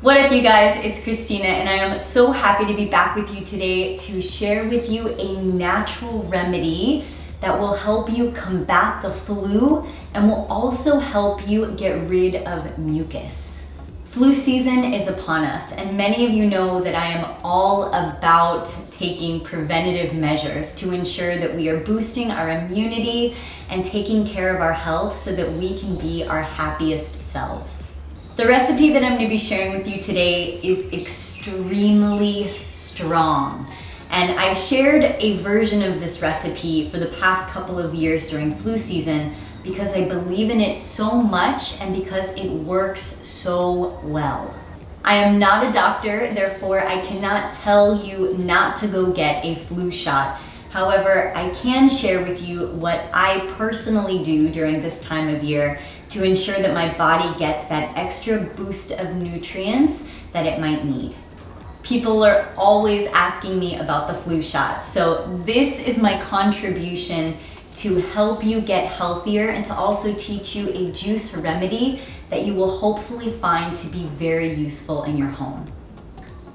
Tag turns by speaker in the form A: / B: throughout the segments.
A: What up you guys, it's Kristina and I am so happy to be back with you today to share with you a natural remedy that will help you combat the flu and will also help you get rid of mucus. Flu season is upon us and many of you know that I am all about taking preventative measures to ensure that we are boosting our immunity and taking care of our health so that we can be our happiest selves. The recipe that I'm gonna be sharing with you today is extremely strong. And I've shared a version of this recipe for the past couple of years during flu season because I believe in it so much and because it works so well. I am not a doctor, therefore I cannot tell you not to go get a flu shot. However, I can share with you what I personally do during this time of year to ensure that my body gets that extra boost of nutrients that it might need. People are always asking me about the flu shot. So this is my contribution to help you get healthier and to also teach you a juice remedy that you will hopefully find to be very useful in your home.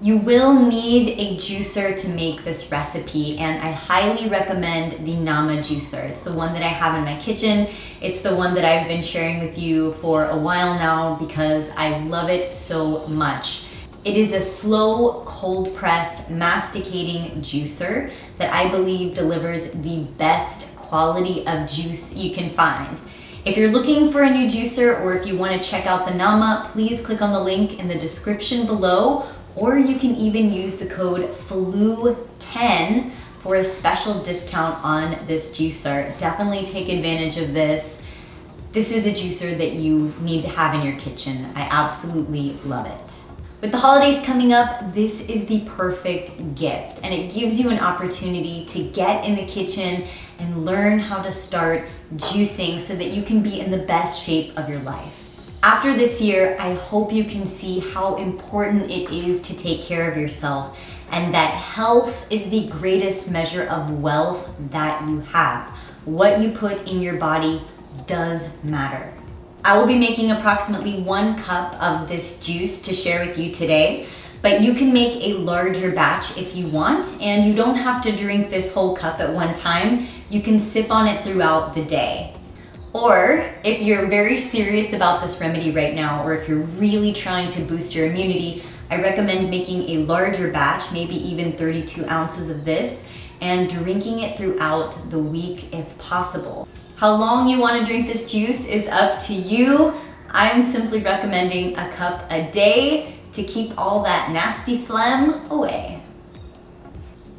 A: You will need a juicer to make this recipe and I highly recommend the Nama juicer. It's the one that I have in my kitchen. It's the one that I've been sharing with you for a while now because I love it so much. It is a slow, cold pressed, masticating juicer that I believe delivers the best quality of juice you can find. If you're looking for a new juicer or if you wanna check out the Nama, please click on the link in the description below or you can even use the code FLU10 for a special discount on this juicer. Definitely take advantage of this. This is a juicer that you need to have in your kitchen. I absolutely love it. With the holidays coming up, this is the perfect gift and it gives you an opportunity to get in the kitchen and learn how to start juicing so that you can be in the best shape of your life. After this year, I hope you can see how important it is to take care of yourself and that health is the greatest measure of wealth that you have. What you put in your body does matter. I will be making approximately one cup of this juice to share with you today, but you can make a larger batch if you want, and you don't have to drink this whole cup at one time. You can sip on it throughout the day. Or if you're very serious about this remedy right now, or if you're really trying to boost your immunity, I recommend making a larger batch, maybe even 32 ounces of this, and drinking it throughout the week if possible. How long you wanna drink this juice is up to you. I'm simply recommending a cup a day to keep all that nasty phlegm away.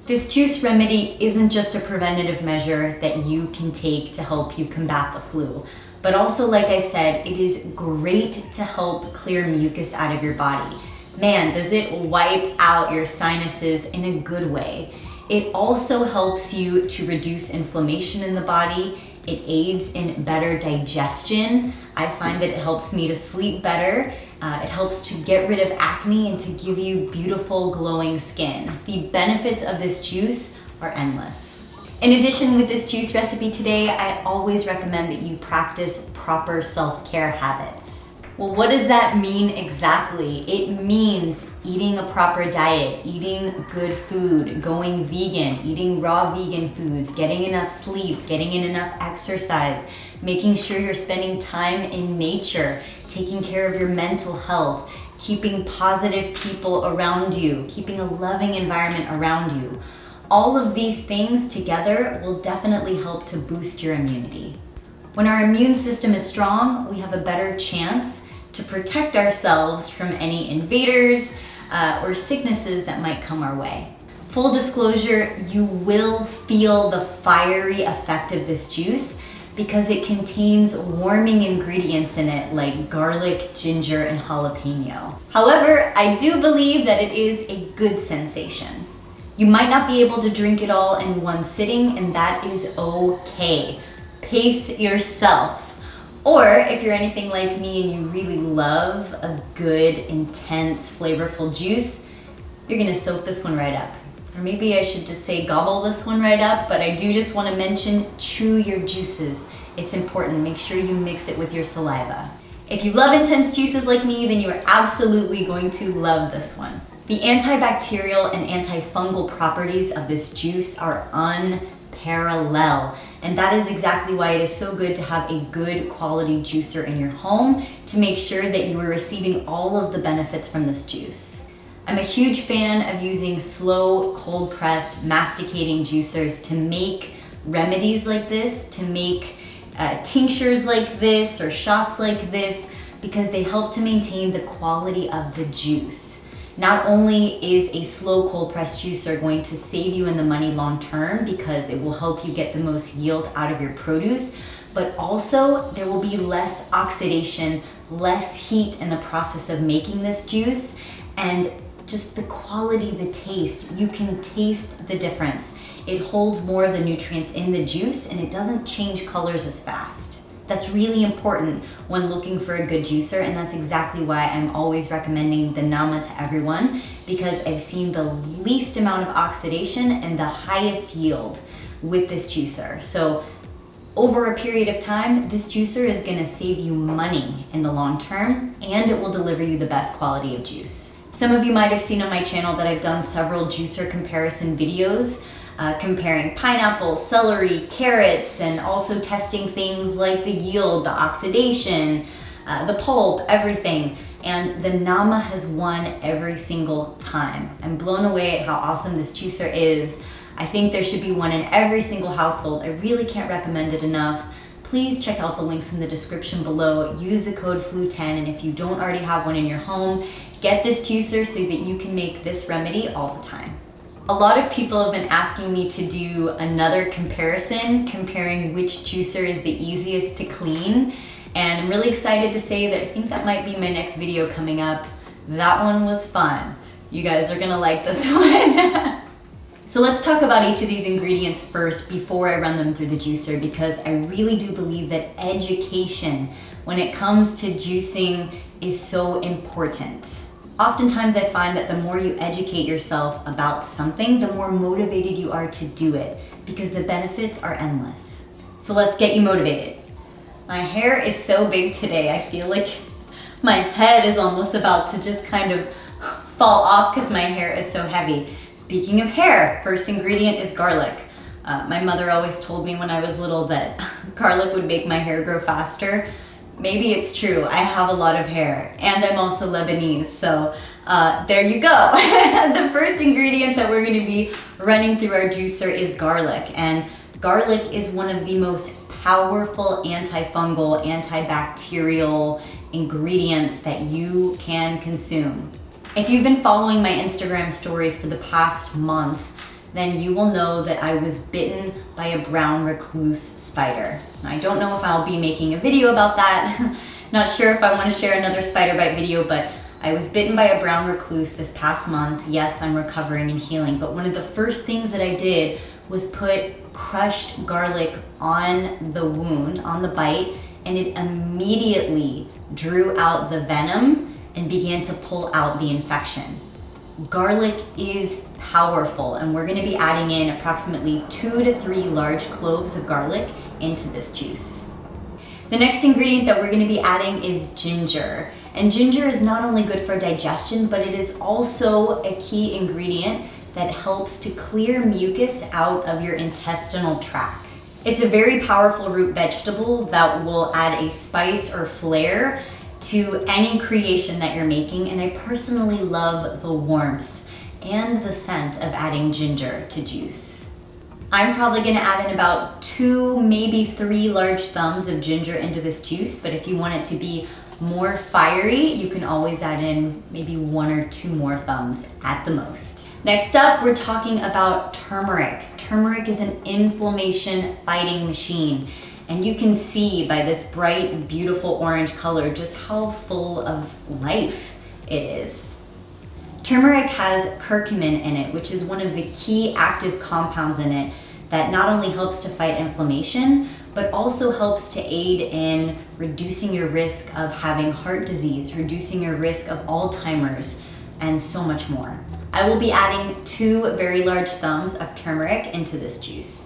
A: This juice remedy isn't just a preventative measure that you can take to help you combat the flu, but also, like I said, it is great to help clear mucus out of your body. Man, does it wipe out your sinuses in a good way. It also helps you to reduce inflammation in the body. It aids in better digestion. I find that it helps me to sleep better uh, it helps to get rid of acne and to give you beautiful glowing skin. The benefits of this juice are endless. In addition with this juice recipe today, I always recommend that you practice proper self-care habits. Well, what does that mean exactly? It means eating a proper diet, eating good food, going vegan, eating raw vegan foods, getting enough sleep, getting in enough exercise, making sure you're spending time in nature, taking care of your mental health, keeping positive people around you, keeping a loving environment around you. All of these things together will definitely help to boost your immunity. When our immune system is strong, we have a better chance to protect ourselves from any invaders uh, or sicknesses that might come our way. Full disclosure, you will feel the fiery effect of this juice because it contains warming ingredients in it like garlic, ginger, and jalapeno. However, I do believe that it is a good sensation. You might not be able to drink it all in one sitting and that is okay. Pace yourself. Or if you're anything like me and you really love a good, intense, flavorful juice, you're gonna soak this one right up. Or maybe I should just say gobble this one right up, but I do just wanna mention chew your juices. It's important, make sure you mix it with your saliva. If you love intense juices like me, then you are absolutely going to love this one. The antibacterial and antifungal properties of this juice are unparalleled. And that is exactly why it is so good to have a good quality juicer in your home to make sure that you are receiving all of the benefits from this juice. I'm a huge fan of using slow cold pressed masticating juicers to make remedies like this, to make uh, tinctures like this or shots like this, because they help to maintain the quality of the juice. Not only is a slow cold press juicer going to save you in the money long term because it will help you get the most yield out of your produce, but also there will be less oxidation, less heat in the process of making this juice, and just the quality, the taste. You can taste the difference. It holds more of the nutrients in the juice and it doesn't change colors as fast. That's really important when looking for a good juicer and that's exactly why I'm always recommending the Nama to everyone because I've seen the least amount of oxidation and the highest yield with this juicer. So over a period of time, this juicer is gonna save you money in the long term and it will deliver you the best quality of juice. Some of you might have seen on my channel that I've done several juicer comparison videos uh, comparing pineapple, celery, carrots, and also testing things like the yield, the oxidation, uh, the pulp, everything. And the Nama has won every single time. I'm blown away at how awesome this juicer is. I think there should be one in every single household. I really can't recommend it enough. Please check out the links in the description below. Use the code FLU10 and if you don't already have one in your home, get this juicer so that you can make this remedy all the time. A lot of people have been asking me to do another comparison comparing which juicer is the easiest to clean. And I'm really excited to say that I think that might be my next video coming up. That one was fun. You guys are gonna like this one. so let's talk about each of these ingredients first before I run them through the juicer because I really do believe that education when it comes to juicing is so important. Oftentimes I find that the more you educate yourself about something, the more motivated you are to do it because the benefits are endless. So let's get you motivated. My hair is so big today, I feel like my head is almost about to just kind of fall off because my hair is so heavy. Speaking of hair, first ingredient is garlic. Uh, my mother always told me when I was little that garlic would make my hair grow faster maybe it's true. I have a lot of hair and I'm also Lebanese. So uh, there you go. the first ingredient that we're gonna be running through our juicer is garlic. And garlic is one of the most powerful antifungal, antibacterial ingredients that you can consume. If you've been following my Instagram stories for the past month, then you will know that I was bitten by a brown recluse spider. I don't know if I'll be making a video about that. Not sure if I want to share another spider bite video, but I was bitten by a brown recluse this past month. Yes, I'm recovering and healing, but one of the first things that I did was put crushed garlic on the wound, on the bite, and it immediately drew out the venom and began to pull out the infection. Garlic is powerful and we're gonna be adding in approximately two to three large cloves of garlic into this juice. The next ingredient that we're gonna be adding is ginger. And ginger is not only good for digestion, but it is also a key ingredient that helps to clear mucus out of your intestinal tract. It's a very powerful root vegetable that will add a spice or flair to any creation that you're making. And I personally love the warmth and the scent of adding ginger to juice. I'm probably gonna add in about two, maybe three large thumbs of ginger into this juice, but if you want it to be more fiery, you can always add in maybe one or two more thumbs at the most. Next up, we're talking about turmeric. Turmeric is an inflammation fighting machine. And you can see by this bright, beautiful orange color just how full of life it is. Turmeric has curcumin in it, which is one of the key active compounds in it that not only helps to fight inflammation, but also helps to aid in reducing your risk of having heart disease, reducing your risk of Alzheimer's, and so much more. I will be adding two very large thumbs of turmeric into this juice.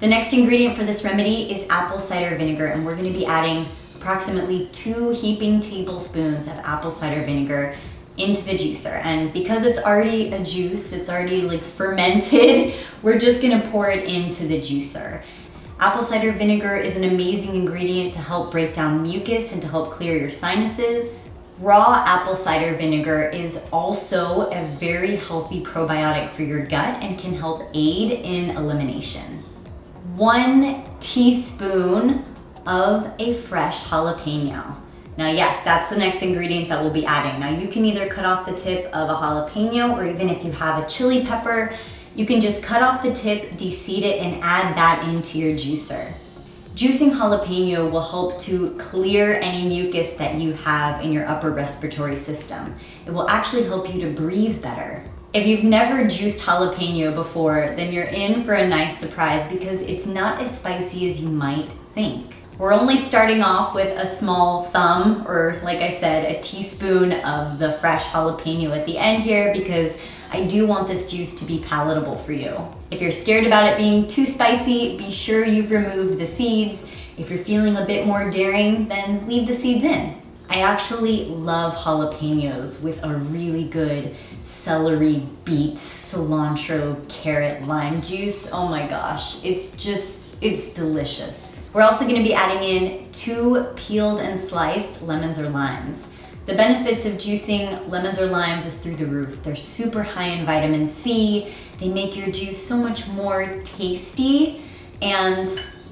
A: The next ingredient for this remedy is apple cider vinegar and we're gonna be adding approximately two heaping tablespoons of apple cider vinegar into the juicer. And because it's already a juice, it's already like fermented, we're just gonna pour it into the juicer. Apple cider vinegar is an amazing ingredient to help break down mucus and to help clear your sinuses. Raw apple cider vinegar is also a very healthy probiotic for your gut and can help aid in elimination. One teaspoon of a fresh jalapeno. Now yes, that's the next ingredient that we'll be adding. Now you can either cut off the tip of a jalapeno or even if you have a chili pepper, you can just cut off the tip, deseed it, and add that into your juicer. Juicing jalapeno will help to clear any mucus that you have in your upper respiratory system. It will actually help you to breathe better. If you've never juiced jalapeno before, then you're in for a nice surprise because it's not as spicy as you might think. We're only starting off with a small thumb, or like I said, a teaspoon of the fresh jalapeno at the end here because I do want this juice to be palatable for you. If you're scared about it being too spicy, be sure you've removed the seeds. If you're feeling a bit more daring, then leave the seeds in. I actually love jalapenos with a really good celery, beet, cilantro, carrot, lime juice. Oh my gosh, it's just, it's delicious. We're also gonna be adding in two peeled and sliced lemons or limes. The benefits of juicing lemons or limes is through the roof. They're super high in vitamin C. They make your juice so much more tasty and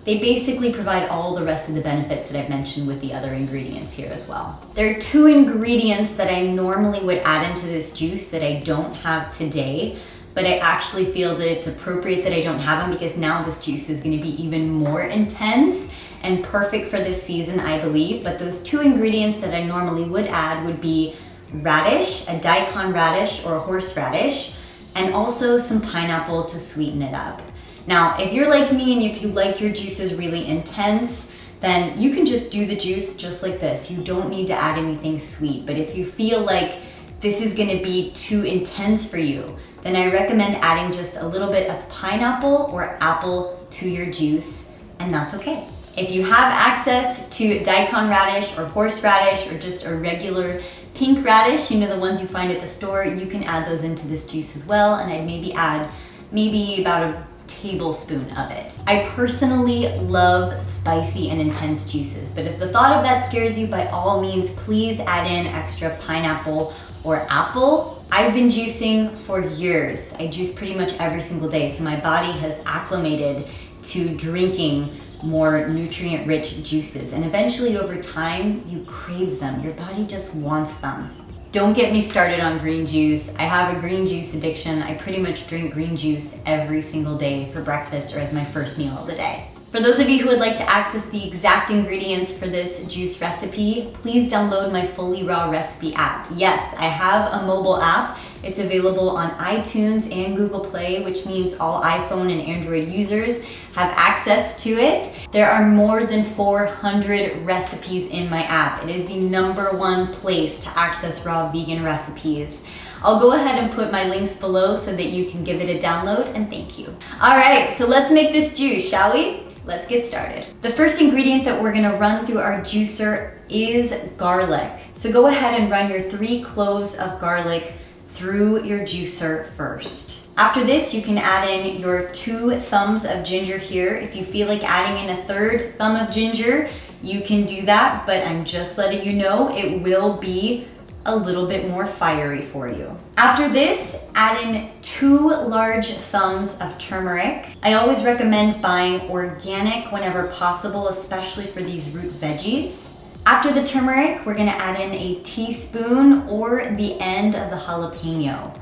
A: they basically provide all the rest of the benefits that I've mentioned with the other ingredients here as well. There are two ingredients that I normally would add into this juice that I don't have today, but I actually feel that it's appropriate that I don't have them because now this juice is gonna be even more intense and perfect for this season, I believe. But those two ingredients that I normally would add would be radish, a daikon radish or a horseradish, and also some pineapple to sweeten it up. Now, if you're like me and if you like your juices really intense, then you can just do the juice just like this. You don't need to add anything sweet. But if you feel like this is gonna be too intense for you, then I recommend adding just a little bit of pineapple or apple to your juice, and that's okay. If you have access to daikon radish or horseradish or just a regular pink radish, you know the ones you find at the store, you can add those into this juice as well. And I'd maybe add maybe about a tablespoon of it. I personally love spicy and intense juices, but if the thought of that scares you, by all means, please add in extra pineapple or apple. I've been juicing for years. I juice pretty much every single day, so my body has acclimated to drinking more nutrient rich juices. And eventually over time, you crave them. Your body just wants them. Don't get me started on green juice. I have a green juice addiction. I pretty much drink green juice every single day for breakfast or as my first meal of the day. For those of you who would like to access the exact ingredients for this juice recipe, please download my Fully Raw Recipe app. Yes, I have a mobile app. It's available on iTunes and Google Play, which means all iPhone and Android users have access to it. There are more than 400 recipes in my app. It is the number one place to access raw vegan recipes. I'll go ahead and put my links below so that you can give it a download and thank you. All right, so let's make this juice, shall we? let's get started. The first ingredient that we're gonna run through our juicer is garlic. So go ahead and run your three cloves of garlic through your juicer first. After this, you can add in your two thumbs of ginger here. If you feel like adding in a third thumb of ginger, you can do that, but I'm just letting you know it will be a little bit more fiery for you. After this, add in two large thumbs of turmeric. I always recommend buying organic whenever possible, especially for these root veggies. After the turmeric, we're gonna add in a teaspoon or the end of the jalapeno.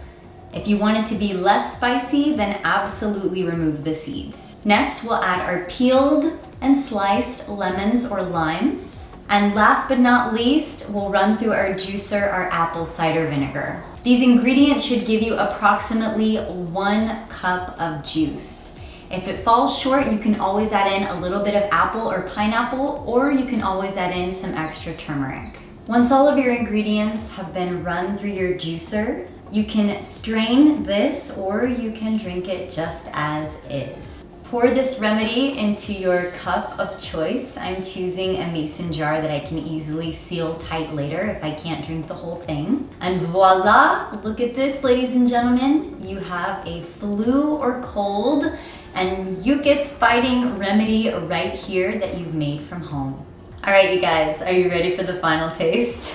A: If you want it to be less spicy, then absolutely remove the seeds. Next, we'll add our peeled and sliced lemons or limes. And last but not least, we'll run through our juicer, our apple cider vinegar. These ingredients should give you approximately one cup of juice. If it falls short, you can always add in a little bit of apple or pineapple, or you can always add in some extra turmeric. Once all of your ingredients have been run through your juicer, you can strain this or you can drink it just as is. Pour this remedy into your cup of choice. I'm choosing a mason jar that I can easily seal tight later if I can't drink the whole thing. And voila, look at this, ladies and gentlemen. You have a flu or cold and mucus fighting remedy right here that you've made from home. All right, you guys, are you ready for the final taste?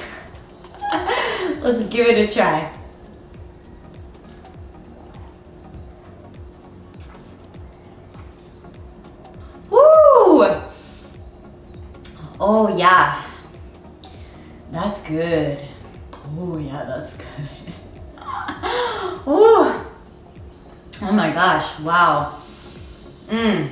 A: Let's give it a try. Oh yeah, that's good. Oh yeah, that's good. oh, oh my gosh, wow. Mmm.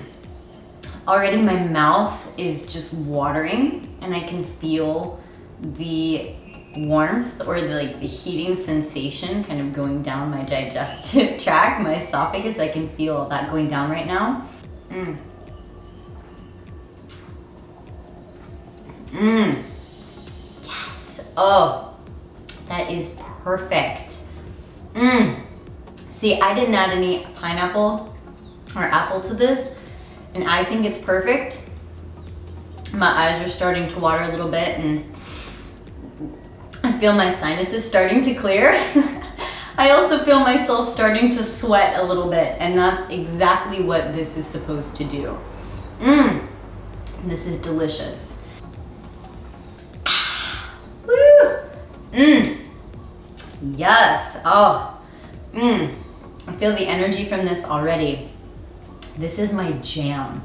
A: Already my mouth is just watering and I can feel the warmth or the, like the heating sensation kind of going down my digestive tract, my esophagus. I can feel that going down right now. Mm. Mmm. Yes. Oh, that is perfect. Mmm. See, I didn't add any pineapple or apple to this, and I think it's perfect. My eyes are starting to water a little bit, and I feel my sinuses starting to clear. I also feel myself starting to sweat a little bit, and that's exactly what this is supposed to do. Mmm. This is delicious. Mmm. Yes. Oh. Mmm. I feel the energy from this already. This is my jam.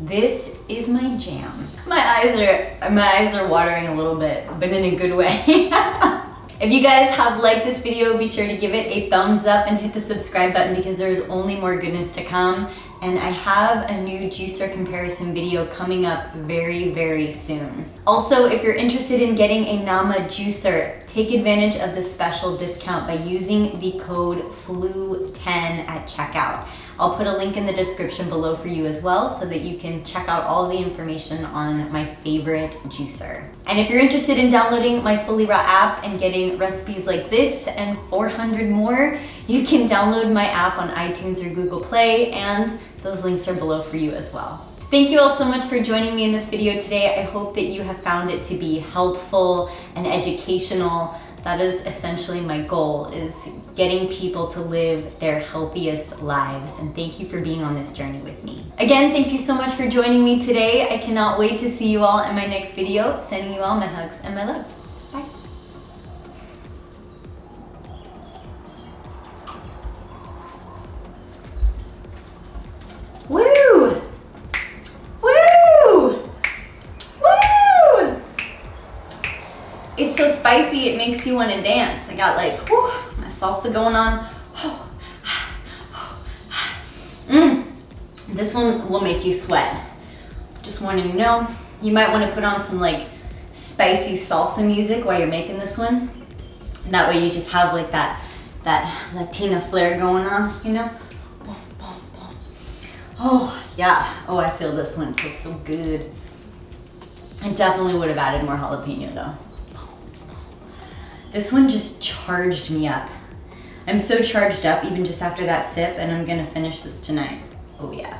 A: This is my jam. My eyes are my eyes are watering a little bit, but in a good way. if you guys have liked this video, be sure to give it a thumbs up and hit the subscribe button because there's only more goodness to come and I have a new juicer comparison video coming up very, very soon. Also, if you're interested in getting a Nama juicer, take advantage of the special discount by using the code FLU10 at checkout. I'll put a link in the description below for you as well so that you can check out all the information on my favorite juicer. And if you're interested in downloading my Fully Raw app and getting recipes like this and 400 more, you can download my app on iTunes or Google Play and those links are below for you as well. Thank you all so much for joining me in this video today. I hope that you have found it to be helpful and educational. That is essentially my goal, is getting people to live their healthiest lives. And thank you for being on this journey with me. Again, thank you so much for joining me today. I cannot wait to see you all in my next video. Sending you all my hugs and my love. You want to dance. I got like, whew, my salsa going on. Mm. This one will make you sweat. Just wanting you to know, you might want to put on some like spicy salsa music while you're making this one. That way you just have like that, that Latina flair going on, you know? Oh, yeah. Oh, I feel this one feels so good. I definitely would have added more jalapeno though. This one just charged me up. I'm so charged up even just after that sip and I'm gonna finish this tonight. Oh yeah.